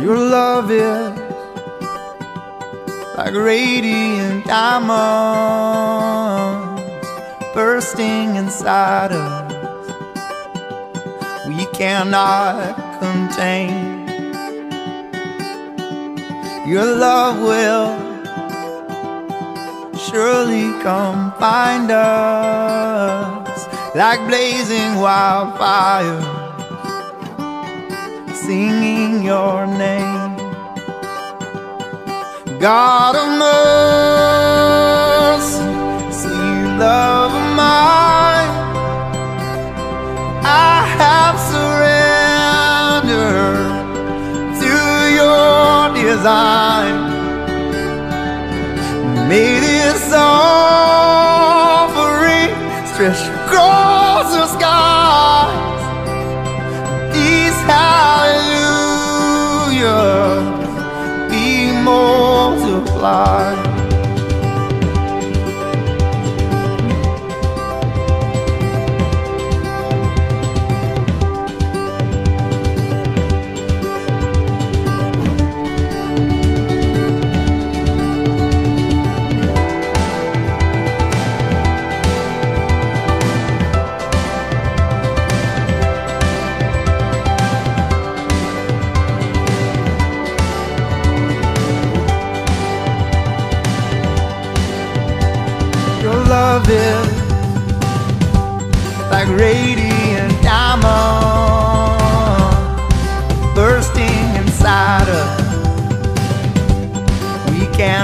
Your love is like radiant diamonds bursting inside us. We cannot contain. Your love will surely come find us like blazing wildfire, singing your name. God of mercy, see love of mine. I have surrendered to your design. May multiplied.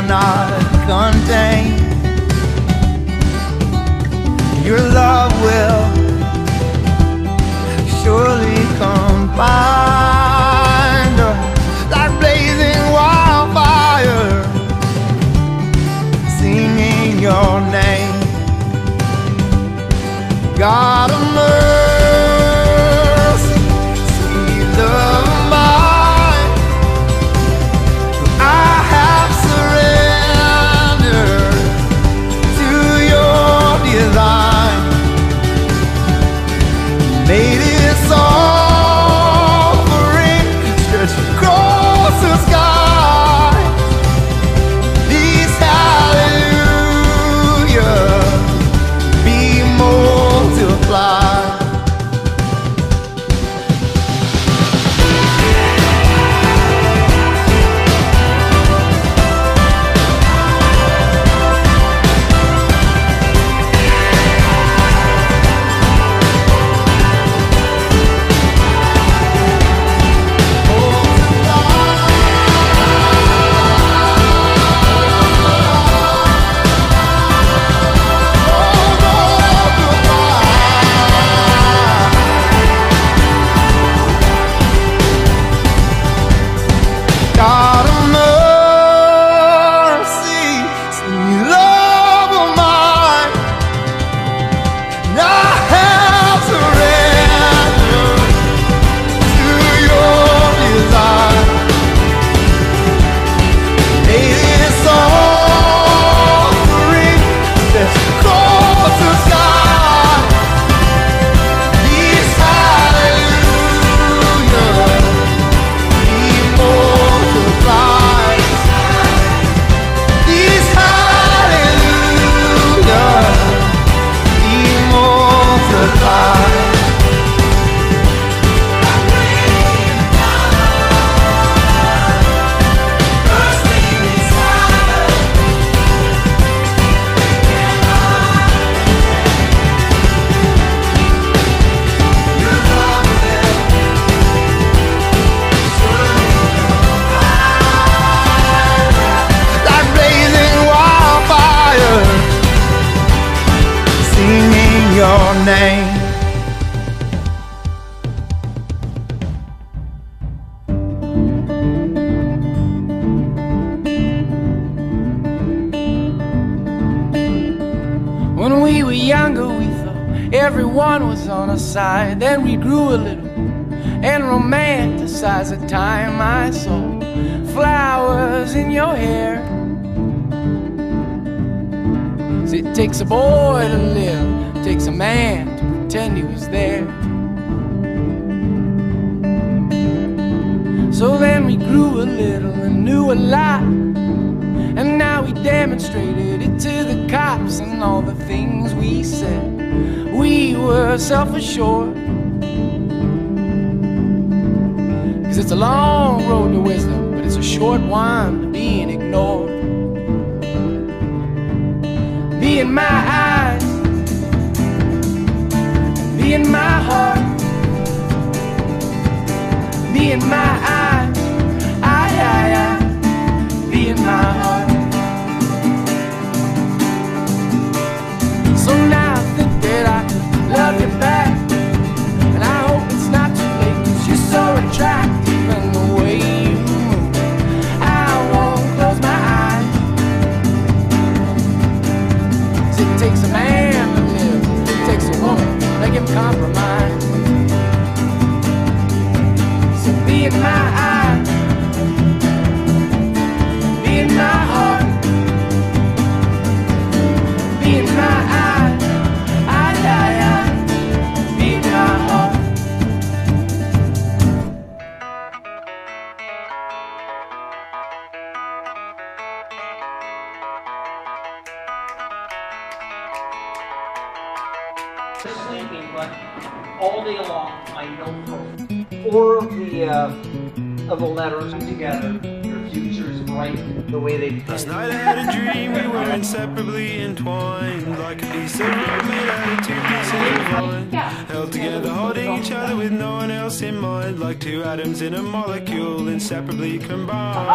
We your name. When we were younger, we thought everyone was on our side. Then we grew a little and romanticized the time I saw flowers in your hair. it takes a boy to live, takes a man to pretend he was there. So then we grew a little and knew a lot. And now we demonstrated it to the cops and all the things we said. We were self assured. Cause it's a long road to wisdom, but it's a short one to being ignored. Be in my eyes, I, I, I, be in my heart. So now I think that I could love you back. And I hope it's not too late, cause you're so attractive and the way you move. I won't close my eyes. it takes a man to live, it takes a woman, make him compromise. Be in my eyes, be in my heart, be in my eyes, I, I, I, be in my heart. sleeping, but all day long I know four of the uh, of the letters together. Your future is bright the way they Last night I had a dream we were inseparably entwined Like a piece of rope made out of two pieces of wine Held together holding each other with no one else in mind Like two atoms in a molecule inseparably combined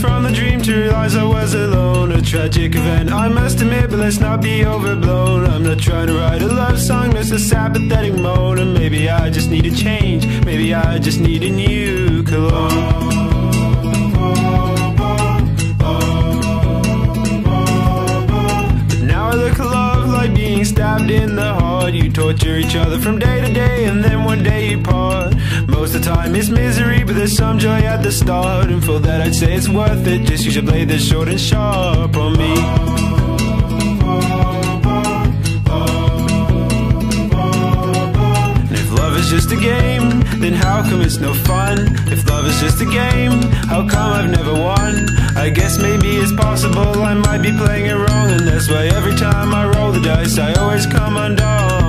from the dream to realize I was alone. A tragic event, I must admit, but let's not be overblown. I'm not trying to write a love song, just a sad, pathetic moan. And maybe I just need a change, maybe I just need a new cologne. Stabbed in the heart. You torture each other from day to day, and then one day you part. Most of the time it's misery, but there's some joy at the start. And for that I'd say it's worth it. Just use a blade that's short and sharp on me. And if love is just a game, then how come it's no fun? If love is just a game, how come I've never won? I guess maybe it's possible I might be playing it wrong, and that's why every time I roll the dice, I always come undone.